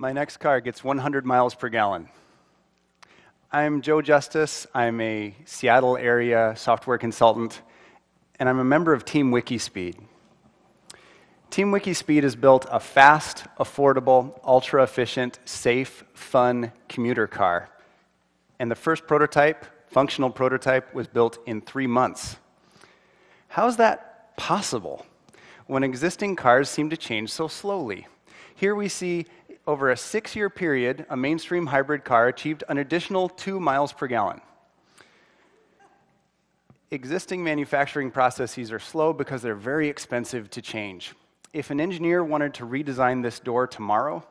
My next car gets 100 miles per gallon. I'm Joe Justice. I'm a Seattle area software consultant, and I'm a member of Team Wikispeed. Team Wikispeed has built a fast, affordable, ultra efficient, safe, fun commuter car. And the first prototype, functional prototype, was built in three months. How's that possible when existing cars seem to change so slowly? Here we see over a six year period, a mainstream hybrid car achieved an additional two miles per gallon. Existing manufacturing processes are slow because they're very expensive to change. If an engineer wanted to redesign this door tomorrow,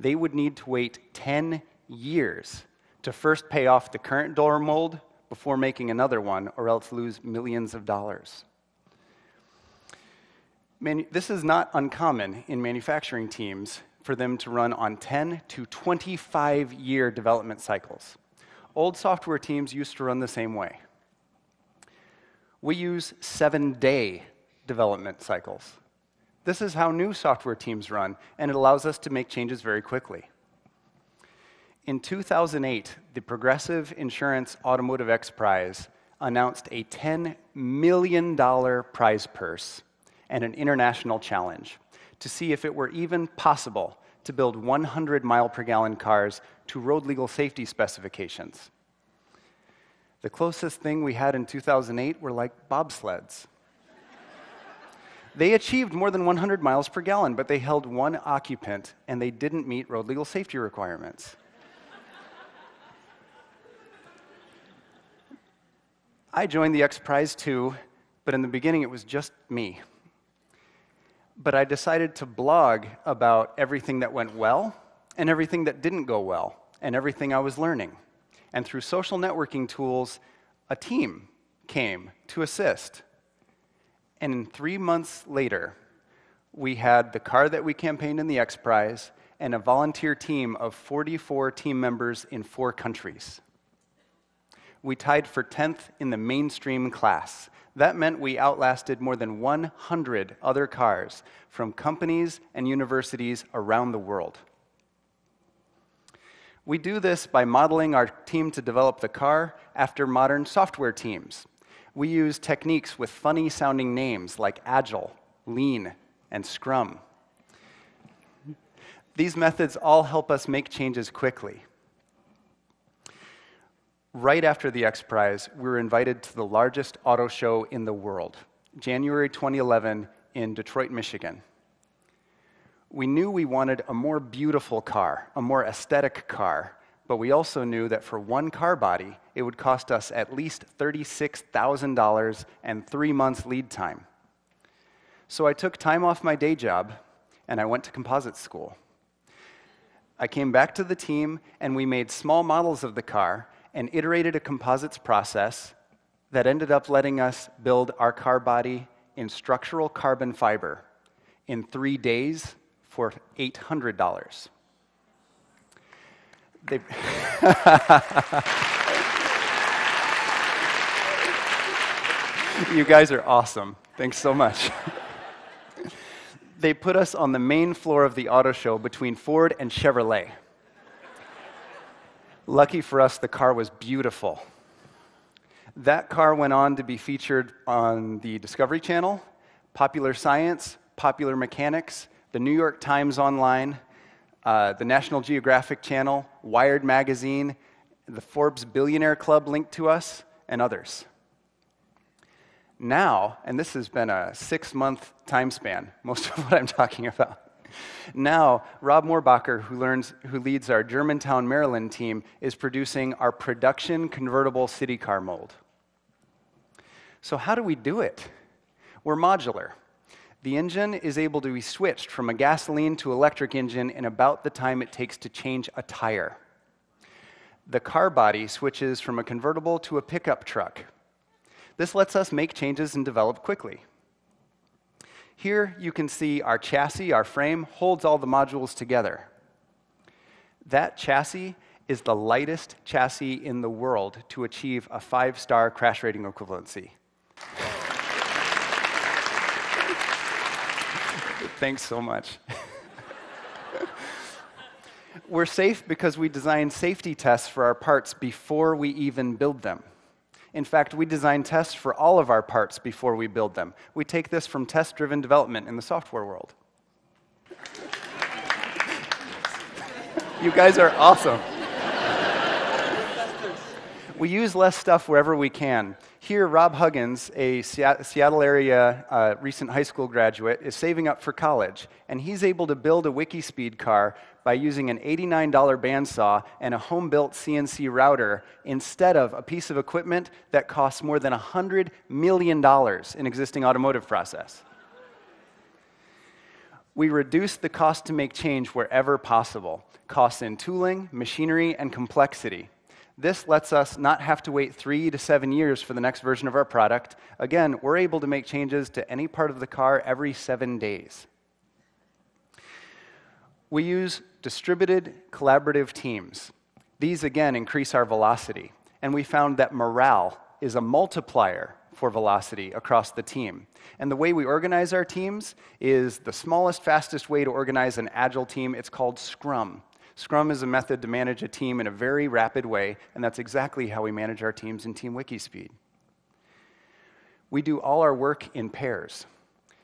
they would need to wait 10 years to first pay off the current door mold before making another one, or else lose millions of dollars. Manu- this is not uncommon in manufacturing teams for them to run on 10 to 25 year development cycles. Old software teams used to run the same way. We use seven day development cycles. This is how new software teams run, and it allows us to make changes very quickly. In 2008, the Progressive Insurance Automotive X Prize announced a $10 million prize purse and an international challenge to see if it were even possible to build 100 mile per gallon cars to road legal safety specifications. The closest thing we had in 2008 were like bobsleds. they achieved more than 100 miles per gallon, but they held one occupant and they didn't meet road legal safety requirements. I joined the X Prize too, but in the beginning it was just me but I decided to blog about everything that went well and everything that didn't go well and everything I was learning. And through social networking tools, a team came to assist. And three months later, we had the car that we campaigned in the X Prize and a volunteer team of 44 team members in four countries. We tied for 10th in the mainstream class, that meant we outlasted more than 100 other cars from companies and universities around the world. We do this by modeling our team to develop the car after modern software teams. We use techniques with funny sounding names like Agile, Lean, and Scrum. These methods all help us make changes quickly right after the X Prize, we were invited to the largest auto show in the world, January 2011 in Detroit, Michigan. We knew we wanted a more beautiful car, a more aesthetic car, but we also knew that for one car body, it would cost us at least $36,000 and three months lead time. So I took time off my day job and I went to composite school. I came back to the team and we made small models of the car and iterated a composites process that ended up letting us build our car body in structural carbon fiber in three days for $800. They you guys are awesome. Thanks so much. they put us on the main floor of the auto show between Ford and Chevrolet. Lucky for us, the car was beautiful. That car went on to be featured on the Discovery Channel, Popular Science, Popular Mechanics, the New York Times Online, uh, the National Geographic Channel, Wired Magazine, the Forbes Billionaire Club linked to us, and others. Now, and this has been a six month time span, most of what I'm talking about. Now, Rob Moorbacher, who, learns, who leads our Germantown, Maryland team, is producing our production convertible city car mold. So, how do we do it? We're modular. The engine is able to be switched from a gasoline to electric engine in about the time it takes to change a tire. The car body switches from a convertible to a pickup truck. This lets us make changes and develop quickly. Here you can see our chassis, our frame, holds all the modules together. That chassis is the lightest chassis in the world to achieve a five star crash rating equivalency. Thanks so much. We're safe because we design safety tests for our parts before we even build them. In fact, we design tests for all of our parts before we build them. We take this from test driven development in the software world. you guys are awesome. We use less stuff wherever we can. Here, Rob Huggins, a Seattle area uh, recent high school graduate, is saving up for college, and he's able to build a Wikispeed car by using an $89 bandsaw and a home built CNC router instead of a piece of equipment that costs more than $100 million in existing automotive process. We reduce the cost to make change wherever possible costs in tooling, machinery, and complexity. This lets us not have to wait three to seven years for the next version of our product. Again, we're able to make changes to any part of the car every seven days. We use distributed collaborative teams. These, again, increase our velocity. And we found that morale is a multiplier for velocity across the team. And the way we organize our teams is the smallest, fastest way to organize an agile team. It's called Scrum. Scrum is a method to manage a team in a very rapid way, and that's exactly how we manage our teams in Team Wikispeed. We do all our work in pairs.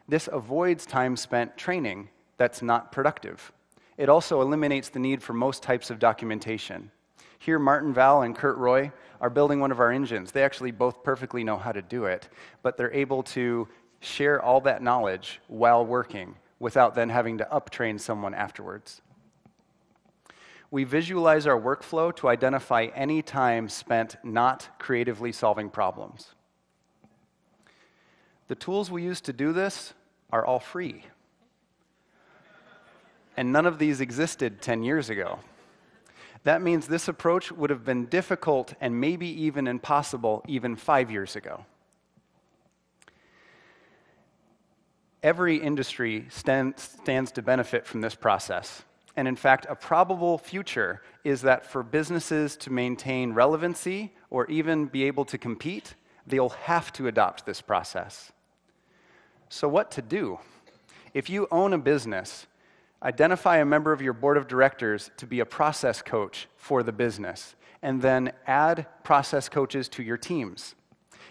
This avoids time spent training that's not productive. It also eliminates the need for most types of documentation. Here, Martin Val and Kurt Roy are building one of our engines. They actually both perfectly know how to do it, but they're able to share all that knowledge while working without then having to uptrain someone afterwards we visualize our workflow to identify any time spent not creatively solving problems. The tools we use to do this are all free. And none of these existed 10 years ago. That means this approach would have been difficult and maybe even impossible even five years ago. Every industry stand, stands to benefit from this process. And in fact, a probable future is that for businesses to maintain relevancy or even be able to compete, they'll have to adopt this process. So, what to do? If you own a business, identify a member of your board of directors to be a process coach for the business, and then add process coaches to your teams.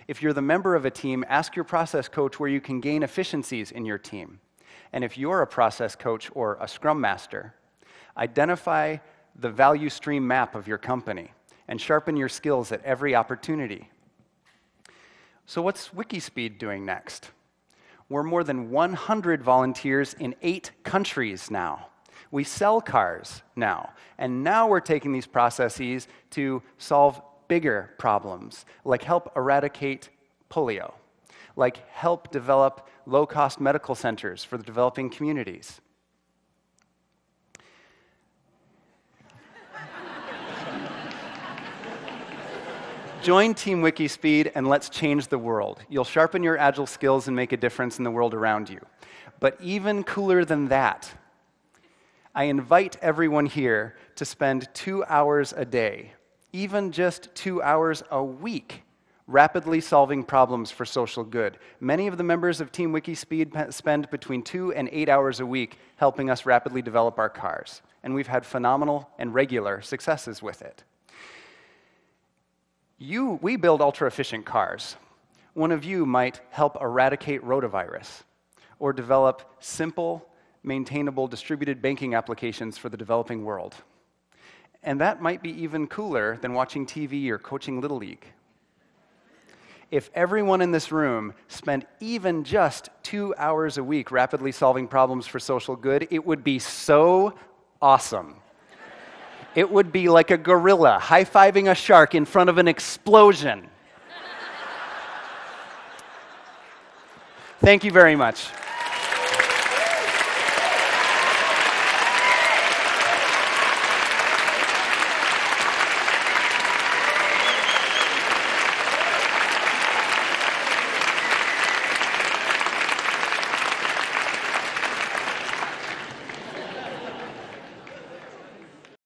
If you're the member of a team, ask your process coach where you can gain efficiencies in your team. And if you're a process coach or a scrum master, Identify the value stream map of your company and sharpen your skills at every opportunity. So, what's Wikispeed doing next? We're more than 100 volunteers in eight countries now. We sell cars now. And now we're taking these processes to solve bigger problems, like help eradicate polio, like help develop low cost medical centers for the developing communities, Join Team Wikispeed and let's change the world. You'll sharpen your agile skills and make a difference in the world around you. But even cooler than that, I invite everyone here to spend two hours a day, even just two hours a week, rapidly solving problems for social good. Many of the members of Team Wikispeed spend between two and eight hours a week helping us rapidly develop our cars, and we've had phenomenal and regular successes with it. You, we build ultra efficient cars. One of you might help eradicate rotavirus or develop simple, maintainable, distributed banking applications for the developing world. And that might be even cooler than watching TV or coaching Little League. If everyone in this room spent even just two hours a week rapidly solving problems for social good, it would be so awesome it would be like a gorilla high fiving a shark in front of an explosion. Thank you very much.